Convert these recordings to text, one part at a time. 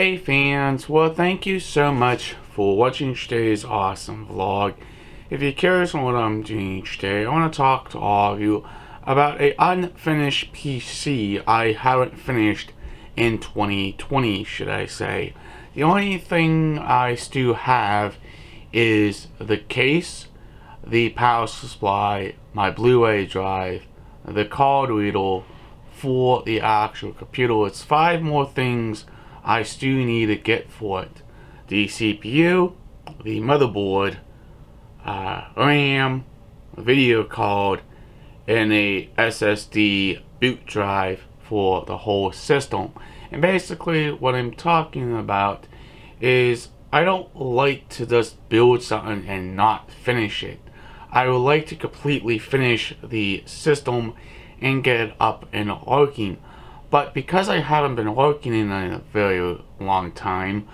Hey fans, well thank you so much for watching today's awesome vlog. If you're curious on what I'm doing today, I want to talk to all of you about a unfinished PC I haven't finished in 2020, should I say. The only thing I still have is the case, the power supply, my Blu-ray drive, the card reader for the actual computer. It's five more things I still need to get for it. The CPU, the motherboard, uh, RAM, video card, and a SSD boot drive for the whole system. And basically what I'm talking about is I don't like to just build something and not finish it. I would like to completely finish the system and get it up and working. But because I haven't been working in a very long time,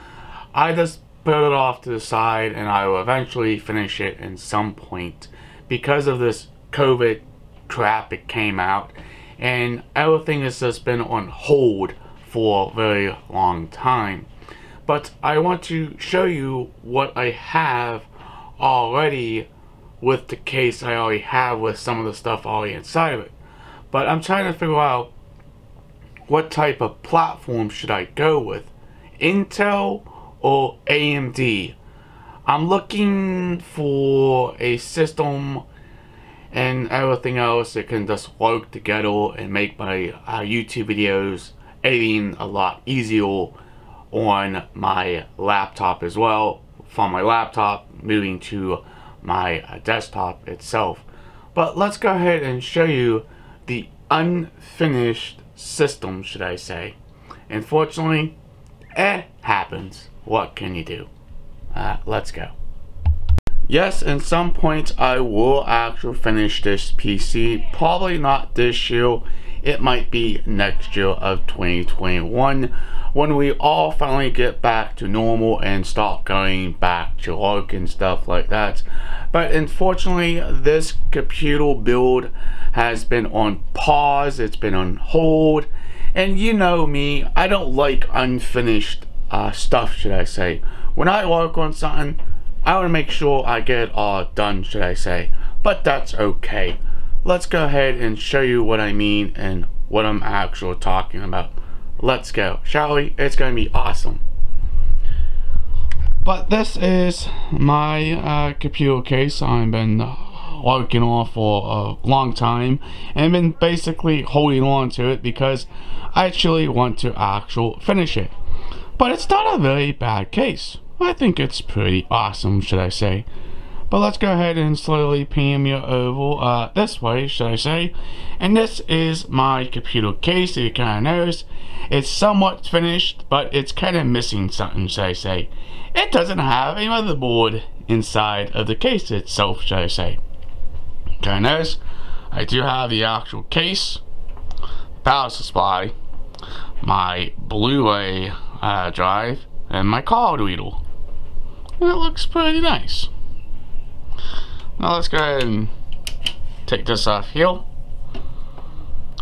I just put it off to the side and I will eventually finish it in some point. Because of this COVID crap it came out and everything has just been on hold for a very long time. But I want to show you what I have already with the case I already have with some of the stuff already inside of it. But I'm trying to figure out what type of platform should I go with. Intel or AMD. I'm looking for a system and everything else that can just work together and make my uh, YouTube videos editing a lot easier on my laptop as well from my laptop moving to my uh, desktop itself but let's go ahead and show you the unfinished system should I say unfortunately it happens what can you do uh, let's go Yes, in some points I will actually finish this PC. Probably not this year. It might be next year of 2021 when we all finally get back to normal and start going back to work and stuff like that. But unfortunately, this computer build has been on pause. It's been on hold. And you know me, I don't like unfinished uh, stuff, should I say. When I work on something, I want to make sure I get it all done, should I say. But that's okay. Let's go ahead and show you what I mean and what I'm actually talking about. Let's go, shall we? It's going to be awesome. But this is my uh, computer case I've been working on for a long time and been basically holding on to it because I actually want to actually finish it. But it's not a very bad case. I think it's pretty awesome, should I say. But let's go ahead and slowly pan your oval uh, this way, should I say. And this is my computer case, you kind of notice. It's somewhat finished, but it's kind of missing something, should I say. It doesn't have a motherboard inside of the case itself, should I say. Notice, I do have the actual case, power supply, my Blu-ray uh, drive, and my card reader and it looks pretty nice. Now let's go ahead and take this off here.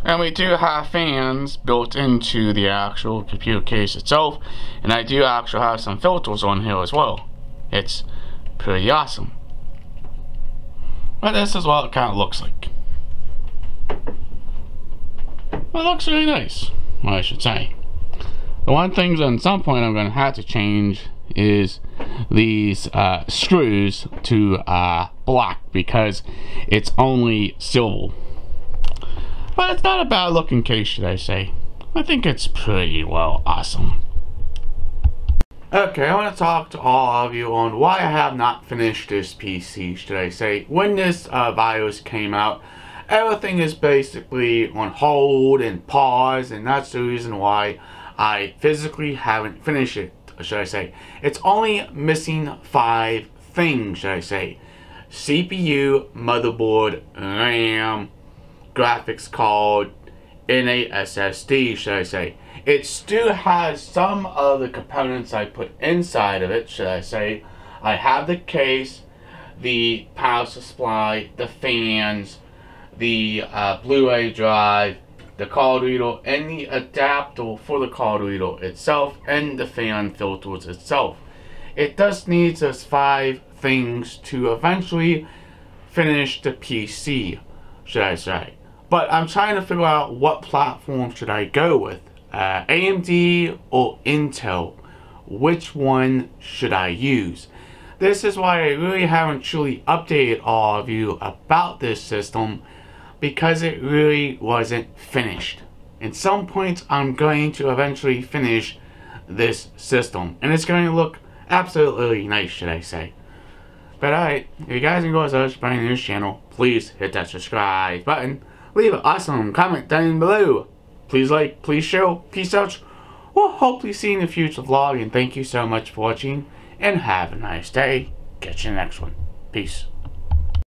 And we do have fans built into the actual computer case itself. And I do actually have some filters on here as well. It's pretty awesome. But this is what it kind of looks like. It looks really nice, I should say. The one thing that at some point I'm going to have to change is these uh, screws to uh, black because it's only silver. But it's not a bad looking case, should I say. I think it's pretty well awesome. Okay, I want to talk to all of you on why I have not finished this PC, should I say. When this uh, virus came out, everything is basically on hold and pause, and that's the reason why I physically haven't finished it should I say. It's only missing five things, should I say. CPU, motherboard, RAM, graphics card, and a SSD, should I say. It still has some of the components I put inside of it, should I say. I have the case, the power supply, the fans, the uh, Blu-ray drive, the reader and the adapter for the reader itself and the fan filters itself. It does need those five things to eventually finish the PC, should I say. But I'm trying to figure out what platform should I go with. Uh, AMD or Intel? Which one should I use? This is why I really haven't truly updated all of you about this system because it really wasn't finished. At some points I'm going to eventually finish this system and it's going to look absolutely nice should I say. But alright, if you guys enjoy subscribing to this channel, please hit that subscribe button. Leave an awesome comment down below. Please like, please share, peace out. We'll hopefully see you in a future vlog and thank you so much for watching and have a nice day. Catch you in the next one. Peace.